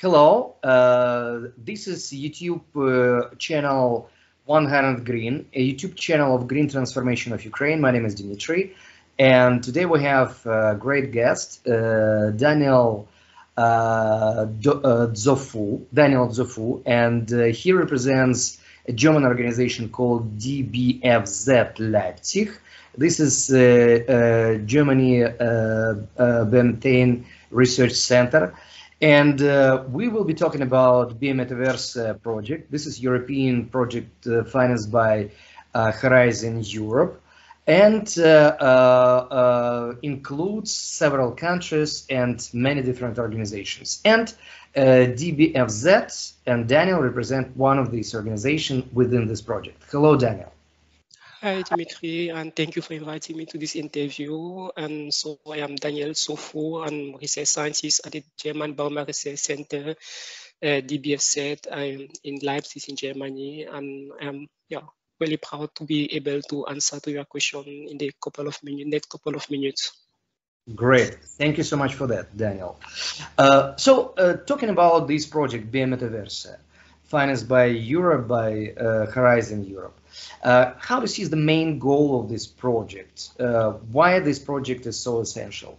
hello, uh, this is YouTube uh, channel 100 Green, a YouTube channel of green transformation of Ukraine. My name is Dimitri, and today we have a great guest, uh, Daniel uh, Dzofou, Daniel Dzofou, and he represents a German organization called DBFZ Leipzig. This is uh, uh, Germany uh, Research Center. And uh, we will be talking about BIOMETHAVERSE uh, project. This is European project uh, financed by Horizon Europe and includes several countries and many different organizations. And DBFZ and Daniel represent one of these organizations within this project. Hello, Daniel. Hi, Dimitri, and thank you for inviting me to this interview. And so I am Daniel Dzofou, I'm research scientist at the German Biomass Research Center, uh, DBFZ. I'm in Leipzig in Germany, and I'm yeah, really proud to be able to answer to your question in the couple of minutes, next couple of minutes. Great. Thank you so much for that, Daniel. Uh, so, uh, talking about this project, BIOMETHAVERSE, financed by Europe, by uh, Horizon Europe. Uh, how do you see the main goal of this project? Uh, why this project is so essential?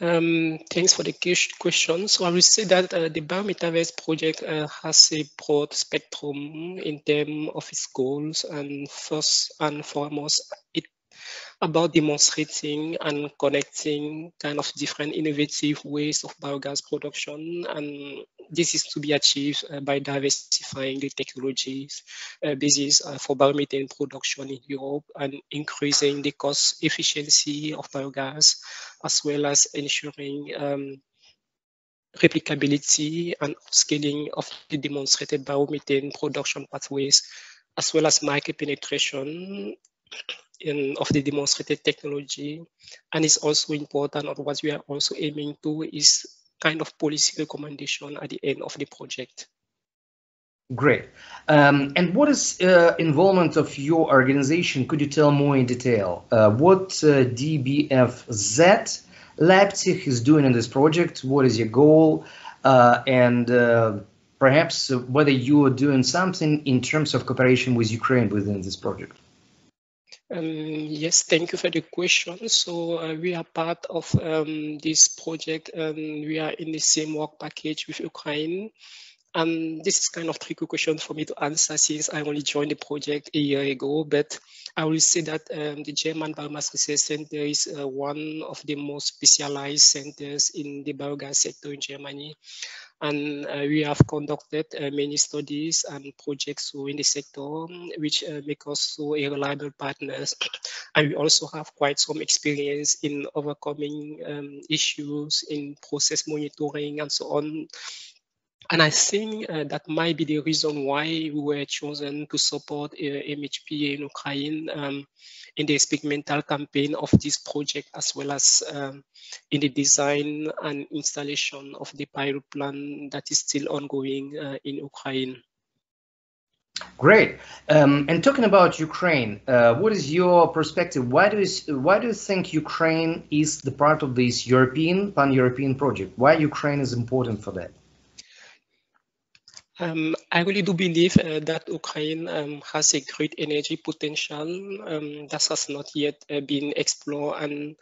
Um, thanks for the question. So I will say that uh, the BIOMETHAVERSE project uh, has a broad spectrum in terms of its goals. And first and foremost, it about demonstrating and connecting kind of different innovative ways of biogas production. And this is to be achieved uh, by diversifying the technologies uh, basis uh, for biomethane production in Europe and increasing the cost efficiency of biogas, as well as ensuring um, replicability and scaling of the demonstrated biomethane production pathways, as well as market penetration in, of the demonstrated technology. And it's also important, or what we are also aiming to is kind of policy recommendation at the end of the project. Great. Um, and what is uh, involvement of your organization? Could you tell more in detail? Uh, what uh, DBFZ Leipzig is doing in this project? What is your goal? Uh, and uh, perhaps whether you are doing something in terms of cooperation with Ukraine within this project? Um, yes, thank you for the question. So uh, we are part of um, this project and we are in the same work package with Ukraine. And this is kind of tricky question for me to answer since I only joined the project a year ago, but I will say that um, the German Biomass Research Center is uh, one of the most specialized centers in the biogas sector in Germany and uh, we have conducted uh, many studies and projects in the sector which uh, make us so a reliable partners. And we also have quite some experience in overcoming um, issues in process monitoring and so on and I think uh, that might be the reason why we were chosen to support uh, MHP in Ukraine um, in the experimental campaign of this project, as well as um, in the design and installation of the pilot plan that is still ongoing uh, in Ukraine. Great. Um, and talking about Ukraine, uh, what is your perspective? Why do you why do you think Ukraine is the part of this European pan-European project? Why Ukraine is important for that? Um, I really do believe uh, that Ukraine um, has a great energy potential um, that has not yet uh, been explored. And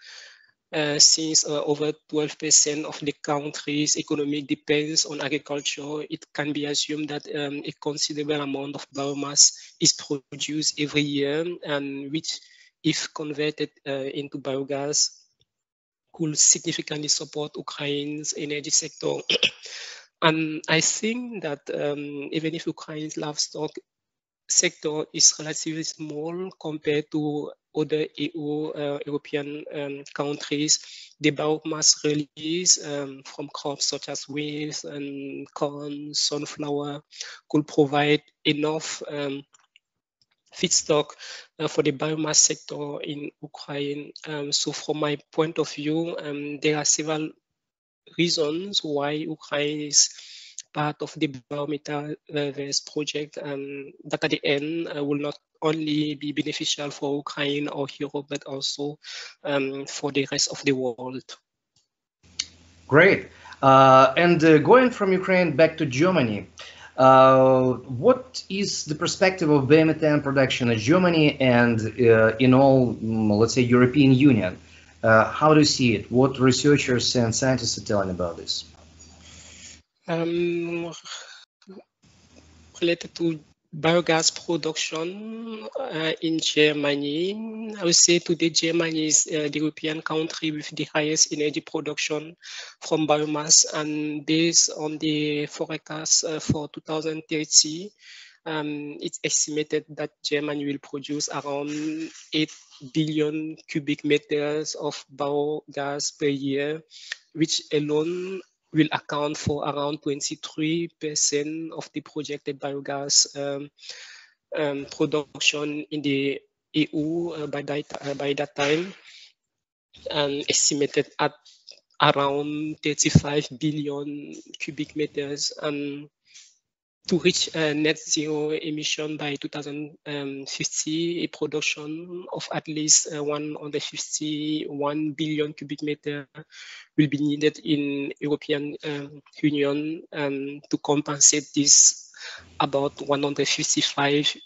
uh, since uh, over 12% of the country's economy depends on agriculture, it can be assumed that um, a considerable amount of biomass is produced every year, and which, if converted uh, into biogas, could significantly support Ukraine's energy sector. And I think that um, even if Ukraine's livestock sector is relatively small compared to other EU, uh, European um, countries, the biomass release um, from crops such as wheat and corn, sunflower could provide enough um, feedstock uh, for the biomass sector in Ukraine. Um, so from my point of view, um, there are several reasons why Ukraine is part of the BIOMETHAVERSE project and that at the end uh, will not only be beneficial for Ukraine or Europe, but also um, for the rest of the world. Great. Uh, and uh, going from Ukraine back to Germany, uh, what is the perspective of biomethane production in Germany and uh, in all, mm, let's say, European Union? Uh, how do you see it? What researchers and scientists are telling about this? Um, related to biogas production uh, in Germany. I would say today Germany is uh, the European country with the highest energy production from biomass and based on the forecast uh, for 2030, um, it's estimated that Germany will produce around 8 billion cubic meters of biogas per year, which alone will account for around 23% of the projected biogas um, um, production in the EU uh, by, that, uh, by that time and estimated at around 35 billion cubic meters to reach a net zero emission by 2050, a production of at least uh, 151 billion cubic meter will be needed in European um, Union um, to compensate this about 155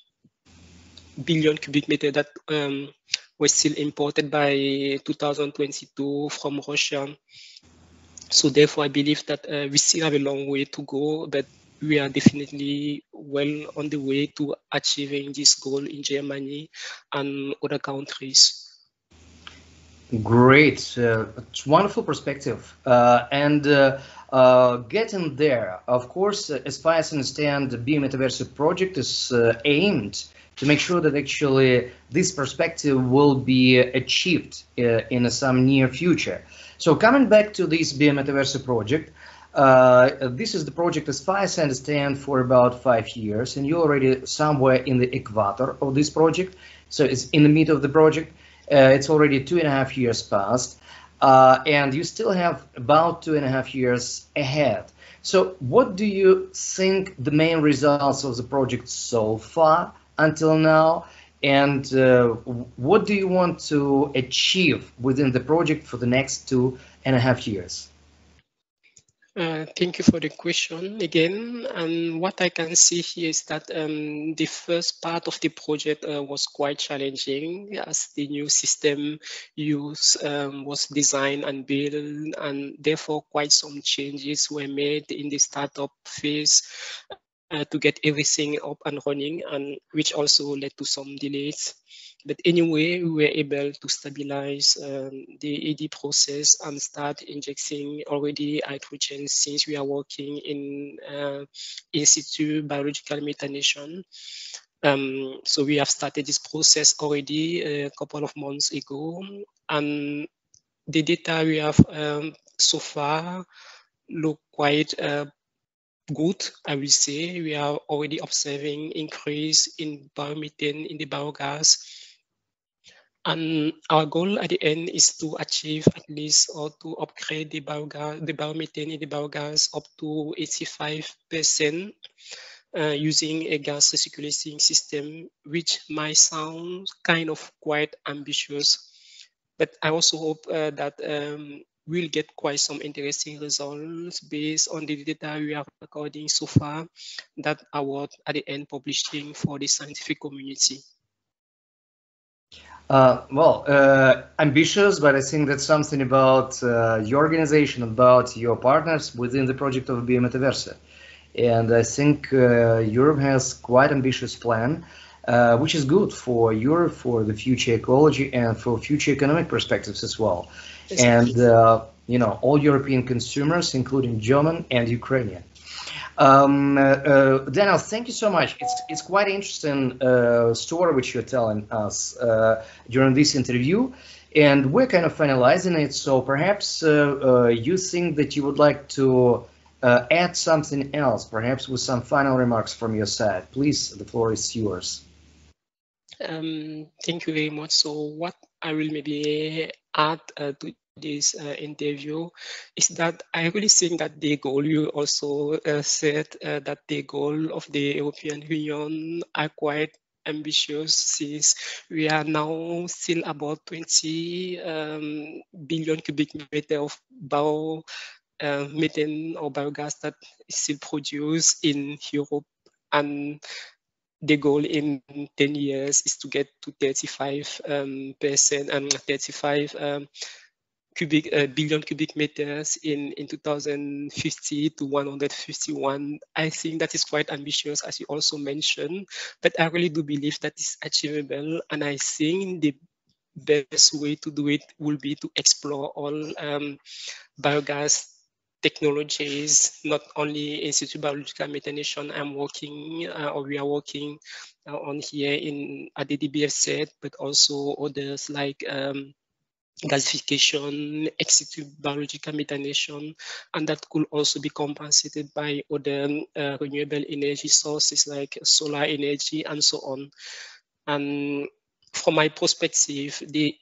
billion cubic meter that um, was still imported by 2022 from Russia. So therefore, I believe that uh, we still have a long way to go, but we are definitely well on the way to achieving this goal in Germany and other countries. Great, uh, wonderful perspective. Uh, and uh, uh getting there, of course, uh, as far as I understand, the BIOMETHAVERSE project is uh, aimed to make sure that actually this perspective will be achieved in some near future. So coming back to this BIOMETHAVERSE project, uh, this is the project, as far as I understand, for about five years, and you're already somewhere in the equator of this project. So it's in the middle of the project. Uh, it's already two and a half years past, uh, and you still have about two and a half years ahead. So, what do you think the main results of the project so far until now? And uh, what do you want to achieve within the project for the next two and a half years? Uh, thank you for the question again. And what I can see here is that um, the first part of the project uh, was quite challenging as the new system used um, was designed and built, and therefore quite some changes were made in the startup phase uh, to get everything up and running, and which also led to some delays. But anyway, we were able to stabilize um, the AD process and start injecting already hydrogen since we are working in uh, biological methanation. Um, so we have started this process already a couple of months ago, and the data we have um, so far look quite uh, good, I will say. We are already observing increase in biomethane in the biogas and our goal at the end is to achieve at least or to upgrade the biogas, the biomethane in the biogas up to 85% uh, using a gas recirculating system, which might sound kind of quite ambitious. But I also hope uh, that um, we'll get quite some interesting results based on the data we are recording so far that are at the end publishing for the scientific community. Uh, well, uh, ambitious, but I think that's something about uh, your organization, about your partners within the project of BIOMETHAVERSE. And I think uh, Europe has quite ambitious plan, uh, which is good for Europe, for the future ecology, and for future economic perspectives as well. And uh, you know, all European consumers, including German and Ukrainian. Um, uh, uh, Daniel, thank you so much. It's it's quite interesting uh, story which you're telling us uh, during this interview, and we're kind of finalizing it. So perhaps uh, uh, you think that you would like to add something else, perhaps with some final remarks from your side. Please, the floor is yours. Um, thank you very much. So what I will maybe add to this uh, interview is that I really think that the goal you also uh, said uh, that the goal of the European Union are quite ambitious since we are now still about 20 um, billion cubic meter of bio uh, methane or biogas that is still produced in Europe and the goal in 10 years is to get to 35 um, percent and 35 um, cubic uh, billion cubic meters in in 2050 to 151 i think that is quite ambitious as you also mentioned but i really do believe that is achievable and i think the best way to do it will be to explore all um, biogas technologies, not only in situ Biological Methanation I'm working uh, or we are working uh, on here in at the DBFZ, but also others like um, gasification, ex biological methanation, and that could also be compensated by other uh, renewable energy sources like solar energy and so on. And from my perspective, the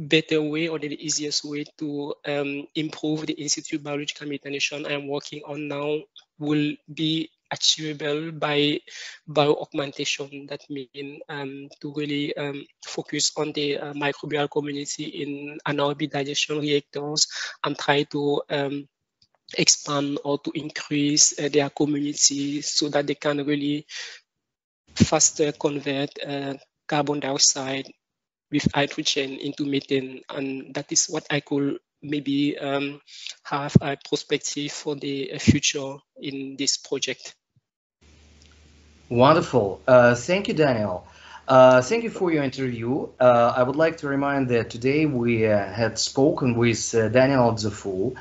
better way or the easiest way to um, improve the in situ biological methanation I'm working on now will be achievable by bioaugmentation. That means um, to really um, focus on the uh, microbial community in anaerobic digestion reactors and try to um, expand or to increase uh, their community so that they can really faster convert uh, carbon dioxide with hydrogen into methane. And that is what I could maybe um, have a perspective for the future in this project. Wonderful. Uh, thank you, Daniel. Uh, thank you for your interview. Uh, I would like to remind that today we uh, had spoken with uh, Daniel Dzofou.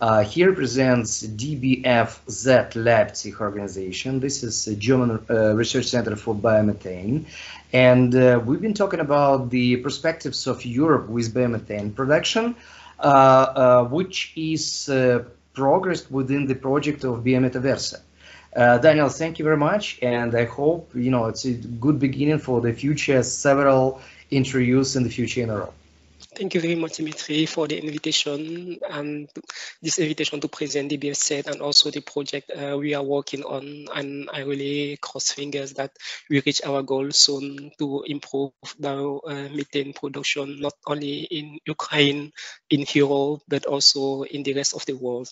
Uh, he represents DBFZ Leipzig organization. This is a German uh, research center for biomethane. And uh, we've been talking about the perspectives of Europe with biomethane production, uh, which is progressed within the project of BIOMETHAVERSE. Uh, Daniel, thank you very much, and I hope you know it's a good beginning for the future. Several interviews in the future in a row. Thank you very much, Dimitri, for the invitation and this invitation to present the BFZ and also the project uh, we are working on. And I really cross fingers that we reach our goal soon to improve the uh, methane production, not only in Ukraine, in Europe, but also in the rest of the world.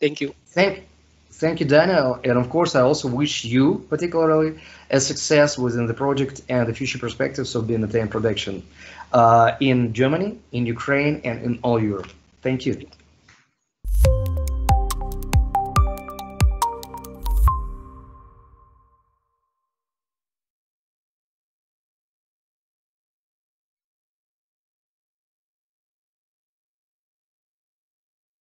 Thank you. Thank Thank you, Daniel. And of course, I also wish you particularly a success within the project and the future perspectives of biomethane production uh, in Germany, in Ukraine, and in all Europe. Thank you.